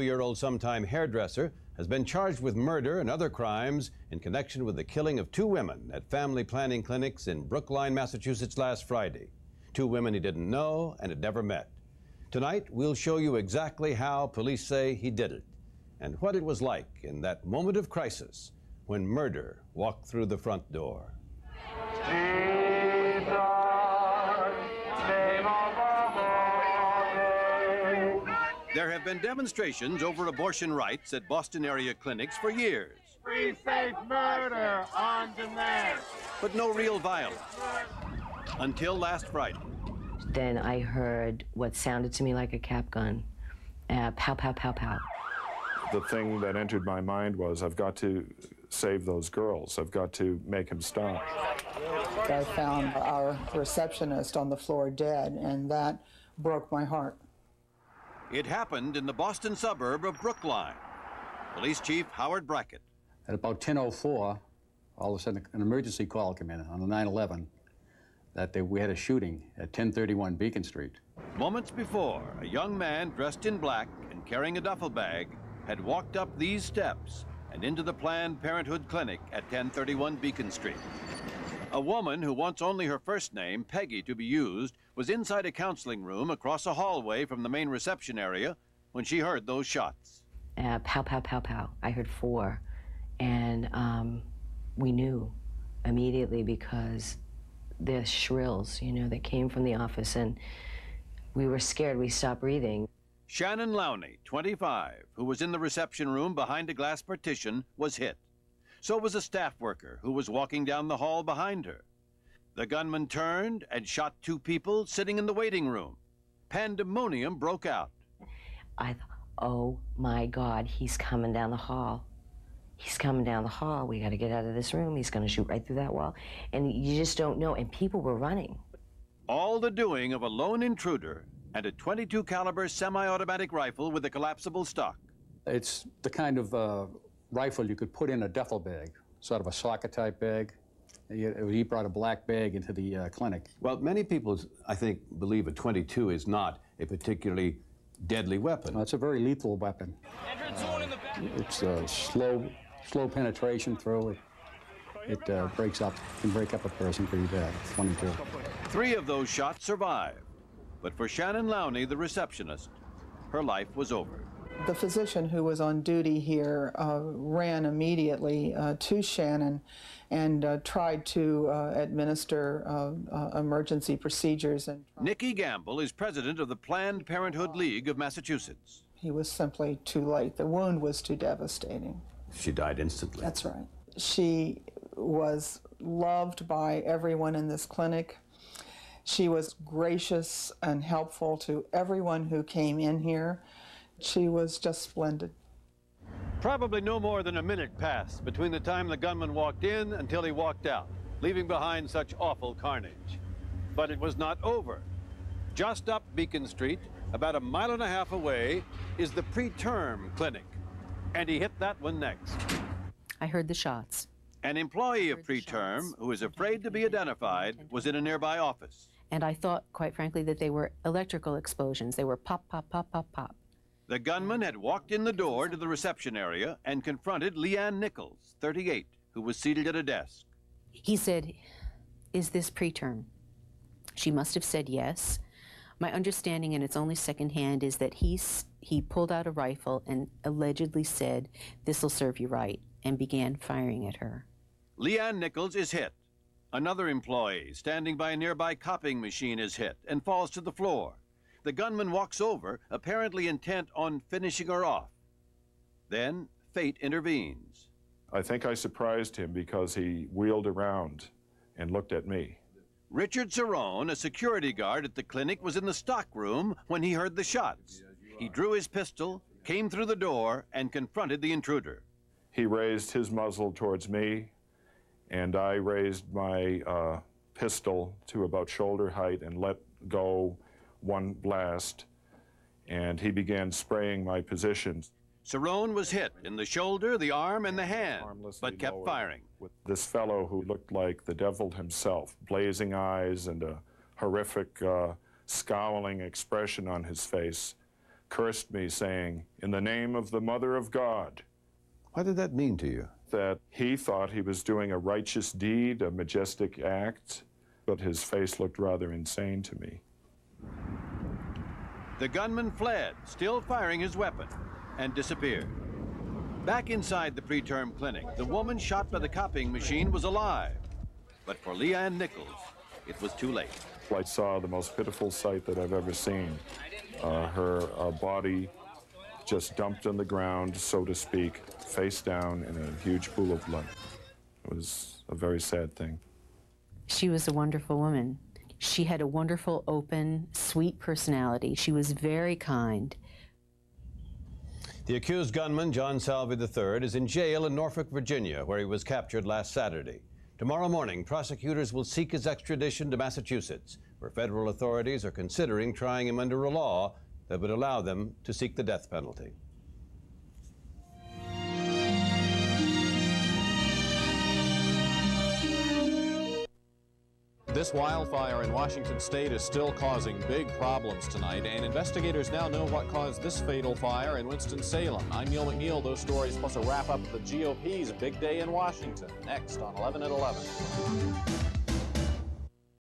Two year old sometime hairdresser has been charged with murder and other crimes in connection with the killing of two women at family planning clinics in Brookline, Massachusetts last Friday. Two women he didn't know and had never met. Tonight, we'll show you exactly how police say he did it and what it was like in that moment of crisis when murder walked through the front door. There have been demonstrations over abortion rights at Boston area clinics for years. Free safe murder on demand. But no real violence. Until last Friday. Then I heard what sounded to me like a cap gun. Uh, pow, pow, pow, pow. The thing that entered my mind was I've got to save those girls. I've got to make him stop. I found our receptionist on the floor dead, and that broke my heart. It happened in the Boston suburb of Brookline. Police Chief Howard Brackett. At about 10.04, all of a sudden an emergency call came in on the 9-11 that they, we had a shooting at 1031 Beacon Street. Moments before, a young man dressed in black and carrying a duffel bag had walked up these steps and into the Planned Parenthood clinic at 1031 Beacon Street. A woman who wants only her first name, Peggy, to be used, was inside a counseling room across a hallway from the main reception area when she heard those shots. Uh, pow, pow, pow, pow. I heard four. And um, we knew immediately because the shrills, you know, that came from the office. And we were scared. We stopped breathing. Shannon Lowney, 25, who was in the reception room behind a glass partition, was hit. So was a staff worker who was walking down the hall behind her. The gunman turned and shot two people sitting in the waiting room. Pandemonium broke out. I thought, oh my God, he's coming down the hall. He's coming down the hall. We got to get out of this room. He's going to shoot right through that wall. And you just don't know. And people were running. All the doing of a lone intruder and a 22 caliber semi-automatic rifle with a collapsible stock. It's the kind of uh, rifle you could put in a duffel bag, sort of a socket type bag. He, he brought a black bag into the uh, clinic. Well, many people, I think, believe a 22 is not a particularly deadly weapon. it's a very lethal weapon. it's a slow, slow penetration through it. It uh, breaks up, can break up a person pretty bad. 22. Three of those shots survived, but for Shannon Lowney, the receptionist, her life was over. The physician who was on duty here uh, ran immediately uh, to Shannon and uh, tried to uh, administer uh, uh, emergency procedures. And Nicki Gamble is president of the Planned Parenthood League of Massachusetts. He was simply too late. The wound was too devastating. She died instantly. That's right. She was loved by everyone in this clinic. She was gracious and helpful to everyone who came in here. She was just splendid. Probably no more than a minute passed between the time the gunman walked in until he walked out, leaving behind such awful carnage. But it was not over. Just up Beacon Street, about a mile and a half away, is the preterm clinic. And he hit that one next. I heard the shots. An employee of preterm, who is afraid to be identified, was in a nearby office. And I thought, quite frankly, that they were electrical explosions. They were pop, pop, pop, pop, pop. The gunman had walked in the door to the reception area and confronted Lee Ann Nichols, 38, who was seated at a desk. He said, Is this preterm? She must have said yes. My understanding, and it's only secondhand, is that he, he pulled out a rifle and allegedly said, This'll serve you right, and began firing at her. Lee Ann Nichols is hit. Another employee standing by a nearby copying machine is hit and falls to the floor. The gunman walks over, apparently intent on finishing her off. Then fate intervenes. I think I surprised him because he wheeled around and looked at me. Richard Seron, a security guard at the clinic, was in the stock room when he heard the shots. He drew his pistol, came through the door, and confronted the intruder. He raised his muzzle towards me, and I raised my uh, pistol to about shoulder height and let go one blast, and he began spraying my positions. Seron was hit in the shoulder, the arm, and the hand, but kept firing. With this fellow who looked like the devil himself, blazing eyes and a horrific, uh, scowling expression on his face, cursed me, saying, In the name of the Mother of God. What did that mean to you? That he thought he was doing a righteous deed, a majestic act, but his face looked rather insane to me. The gunman fled, still firing his weapon, and disappeared. Back inside the preterm clinic, the woman shot by the copying machine was alive. But for Lee Ann Nichols, it was too late. I saw the most pitiful sight that I've ever seen. Uh, her uh, body just dumped on the ground, so to speak, face down in a huge pool of blood. It was a very sad thing. She was a wonderful woman. She had a wonderful, open, sweet personality. She was very kind. The accused gunman, John Salvi III, is in jail in Norfolk, Virginia, where he was captured last Saturday. Tomorrow morning, prosecutors will seek his extradition to Massachusetts, where federal authorities are considering trying him under a law that would allow them to seek the death penalty. This wildfire in Washington state is still causing big problems tonight, and investigators now know what caused this fatal fire in Winston-Salem. I'm Neil McNeil. Those stories plus a wrap up of the GOP's big day in Washington. Next on 11 at 11.